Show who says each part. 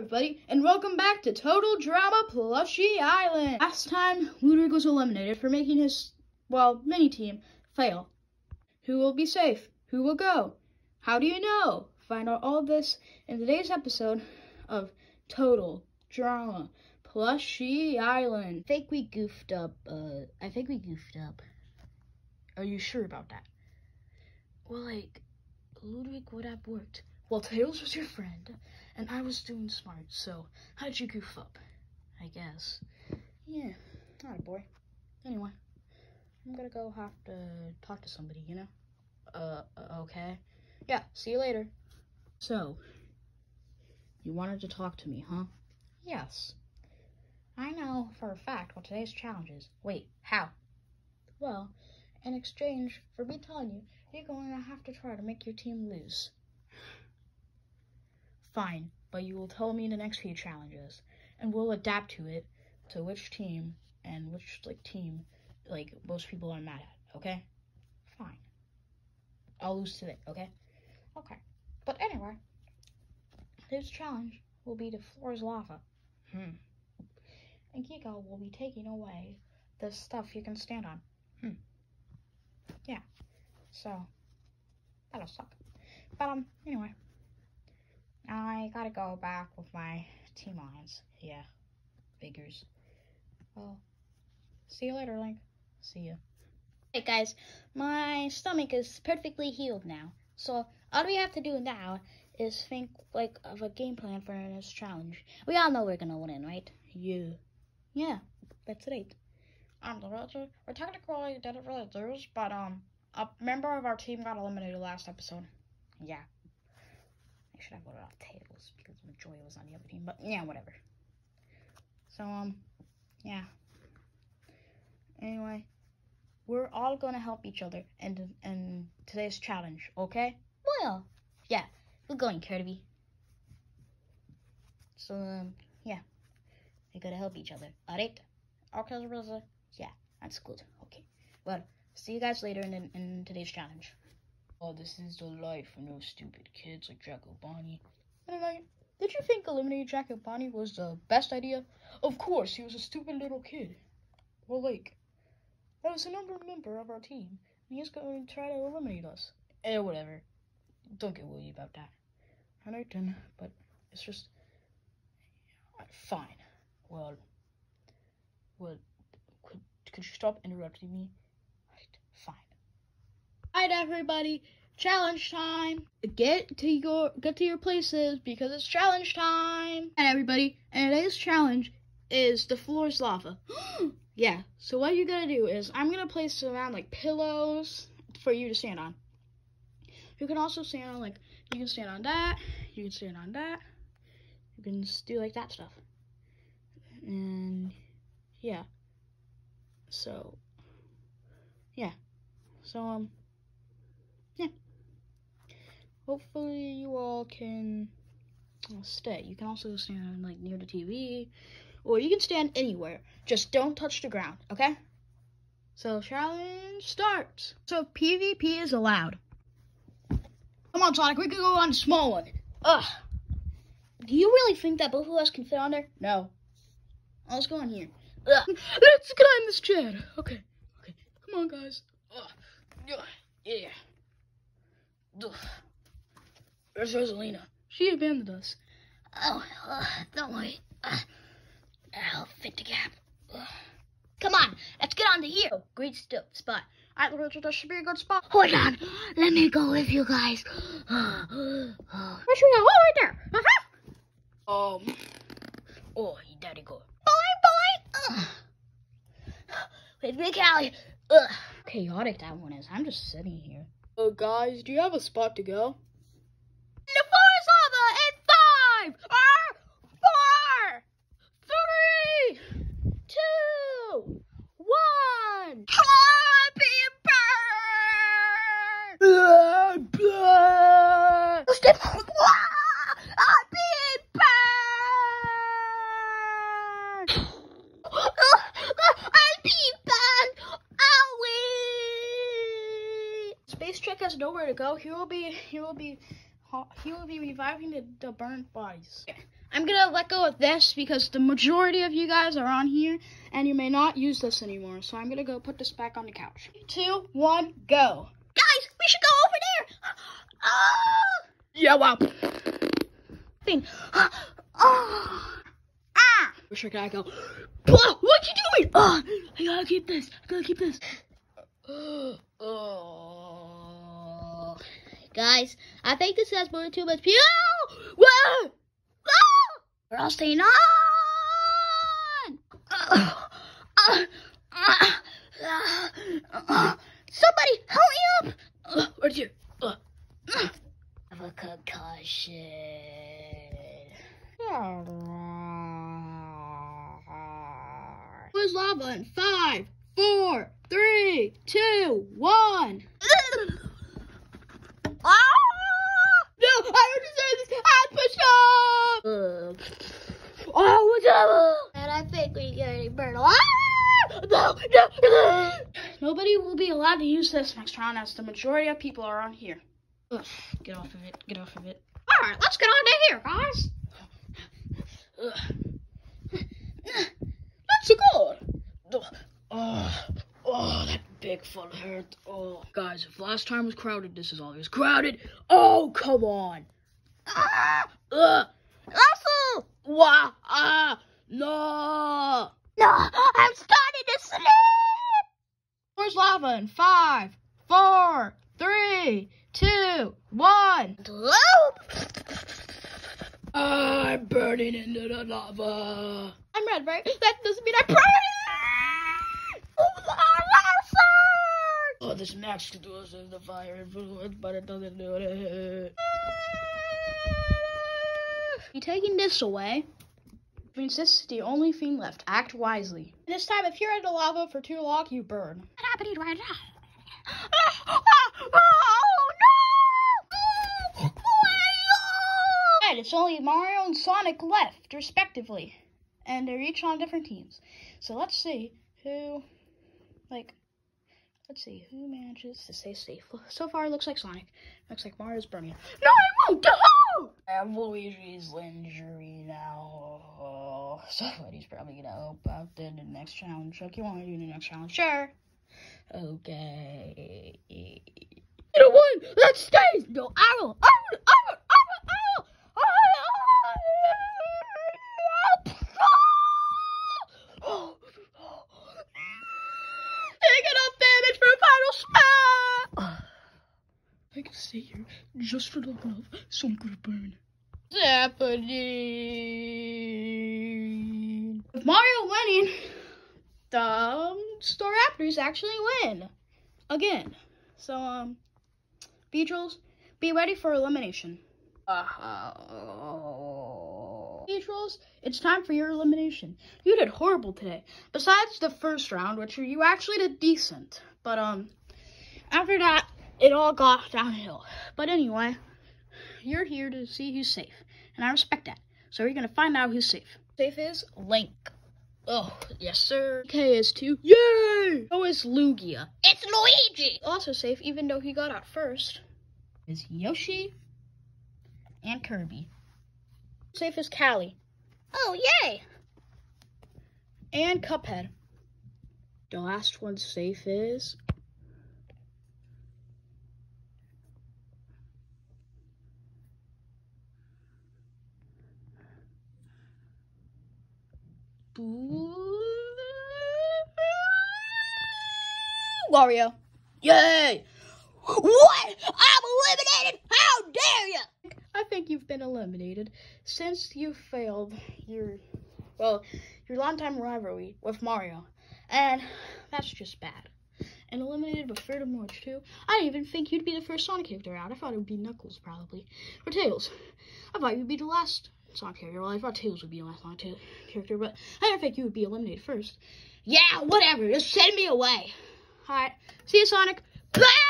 Speaker 1: everybody, and welcome back to Total Drama Plushie Island. Last time, Ludwig was eliminated for making his, well, mini team fail. Who will be safe? Who will go? How do you know? Find out all this in today's episode of Total Drama Plushie Island.
Speaker 2: I think we goofed up. Uh, I think we goofed up.
Speaker 1: Are you sure about that?
Speaker 2: Well, like, Ludwig would have worked.
Speaker 1: Well, Tails was your friend, and I was doing smart, so how'd you goof up?
Speaker 2: I guess.
Speaker 1: Yeah, alright, boy. Anyway, I'm gonna go have to talk to somebody, you know?
Speaker 2: Uh, okay.
Speaker 1: Yeah, see you later. So, you wanted to talk to me, huh?
Speaker 2: Yes. I know for a fact what today's challenge is. Wait, how?
Speaker 1: Well, in exchange for me telling you, you're going to have to try to make your team lose. Fine, but you will tell me the next few challenges, and we'll adapt to it to which team and which like team like most people are mad at. Okay? Fine. I'll lose today. Okay?
Speaker 2: Okay. But anyway, this challenge will be the floor's lava.
Speaker 1: Hmm.
Speaker 2: And Keko will be taking away the stuff you can stand on.
Speaker 1: Hmm.
Speaker 2: Yeah. So that'll suck. But um, anyway. I gotta go back with my team lines.
Speaker 1: Yeah. Figures.
Speaker 2: Well, see you later, Link.
Speaker 1: See ya.
Speaker 2: Hey guys, my stomach is perfectly healed now. So all we have to do now is think like of a game plan for this challenge. We all know we're gonna win, right?
Speaker 1: Yeah.
Speaker 2: Yeah, that's right. I'm the realtor, We're technically didn't really lose, but um, a member of our team got eliminated last episode. Yeah. I should have voted off Tails because Joy was on the other team, but yeah, whatever. So um, yeah.
Speaker 1: Anyway, we're all gonna help each other and and today's challenge, okay?
Speaker 2: Well, yeah, we're going, Kirby.
Speaker 1: So um, yeah, we gotta help each other. Alright?
Speaker 2: Okay.
Speaker 1: Yeah, that's good. Okay. Well, see you guys later in, in today's challenge.
Speaker 3: Oh, this is the life for no stupid kids like Jack Bonnie.
Speaker 1: And did you think eliminating Jack Bonnie was the best idea? Of course, he was a stupid little kid. Well, like, that was a number member of our team, and he's going to try to eliminate us. Eh, whatever. Don't get worried about that. I know, then, but it's just fine. Well, well, could could you stop interrupting me? Right, fine. Alright, everybody, challenge time. Get to your get to your places because it's challenge time. And everybody, and today's challenge is the floor's lava. yeah. So what you're gonna do is I'm gonna place around like pillows for you to stand on. You can also stand on like you can stand on that. You can stand on that. You can do like that stuff. And yeah. So yeah. So um yeah. Hopefully you all can stay. You can also stand like near the TV or you can stand anywhere. Just don't touch the ground, okay? So challenge starts. So PvP is allowed. Come on, Sonic, we could go on a small one. Ugh. Do you really think that both of us can fit on there? No. Let's go in here. Ugh. Let's climb this chair. Okay. Okay. Come on, guys. Ugh. Yeah. Ugh. There's Rosalina. She abandoned us.
Speaker 2: Oh, uh, don't worry. Uh, I'll fit the gap. Ugh. Come on, let's get on to here.
Speaker 1: Oh, great st spot. Alright, Rachel, that should be a good spot.
Speaker 2: Hold on. Let me go with you guys.
Speaker 1: Where's your hole right there? Uh-huh. Um. Oh, he daddy go.
Speaker 2: Boy, boy. Ugh. With me, Callie. Ugh.
Speaker 1: Chaotic that one is. I'm just sitting here. Guys, do you have a spot to go?
Speaker 2: The floor is lava in five, uh, four, three, two, one. Come on, be burned. Step. I'm being burned. I'm being burned. Owie.
Speaker 1: Space Trick has nowhere to go. He will be. He will be. He will be reviving the, the burnt bodies. I'm gonna let go of this because the majority of you guys are on here and you may not use this anymore. So I'm gonna go put this back on the couch. Two, one, go.
Speaker 2: Guys, we should go over there. Oh,
Speaker 1: Yeah, wow.
Speaker 2: thing. Oh. Ah.
Speaker 1: Wish I could go. What you doing? Oh, I gotta keep this. I gotta keep this.
Speaker 2: Oh. Guys, I think this has more too much fuel. Whoa! We're all staying on. Somebody help me up!
Speaker 1: Where's your? Uh,
Speaker 2: have a concussion.
Speaker 1: where's lava? In five, four, three, two, one.
Speaker 2: Ah!
Speaker 1: No, I don't deserve this. I pushed up.
Speaker 2: Uh,
Speaker 1: Oh, what's up?
Speaker 2: and I think Ah!
Speaker 1: No, no, no. Nobody will be allowed to use this next round as the majority of people are on here. Ugh, get off of it. Get off of it.
Speaker 2: All right, let's get on to here, guys.
Speaker 1: Ugh. That's a good. Oh, oh, that big foot hurt. Oh, guys, if last time was crowded, this is always crowded. Oh, come on.
Speaker 2: Ah!
Speaker 1: Ugh.
Speaker 2: Russell!
Speaker 1: Wow. Ah. No.
Speaker 2: No, I'm starting to slip.
Speaker 1: Where's lava? In five, four, three, two, one. I'm burning into the lava.
Speaker 2: I'm red, right? That doesn't mean I'm burning.
Speaker 1: Oh, this max does the fire influence, but it doesn't do it. You taking this away means this is the only thing left. Act wisely. This time, if you're in the lava for too long, you burn.
Speaker 2: What's happening right now? Oh
Speaker 1: Right, it's only Mario and Sonic left, respectively. And they're each on different teams. So let's see who, like, let's see who manages to stay safe. So far, it looks like Sonic. Looks like Mario's burning. No, I won't! No! And Luigi's injury now. Oh, somebody's probably gonna help out the next challenge. Chuck, you want to do the next challenge? Sure. Okay. You what? Let's stay. No. I will. I will. I will. Take enough damage for a final spot. I can stay here just for the love so I'm gonna burn. What's happening? With Mario winning, the um, Star Raptors actually win again. So um, Beatrix, be ready for elimination. Uh, Beatrix, it's time for your elimination. You did horrible today. Besides the first round, which you actually did decent. But um, after that, it all got downhill. But anyway, you're here to see who's safe, and I respect that. So you're gonna find out who's safe. Safe is Link. Oh, yes, sir. K is two. Yay! So is Lugia.
Speaker 2: It's Luigi.
Speaker 1: Also safe, even though he got out first, is Yoshi and Kirby. Safe is Callie
Speaker 2: Oh, yay.
Speaker 1: and Cuphead. The last one safe is Wario. Yay!
Speaker 2: What? I'm eliminated. How dare you?
Speaker 1: I think you've been eliminated since you failed your, well, your longtime rivalry with Mario. And that's just bad. And eliminated with Freedom March too. I didn't even think you'd be the first Sonic character out. I thought it would be Knuckles probably. Or Tails. I thought you'd be the last Sonic character. Well, I thought Tails would be the last Sonic character, but I didn't think you would be eliminated first. Yeah, whatever. Just send me away. Alright. See you, Sonic. Bye!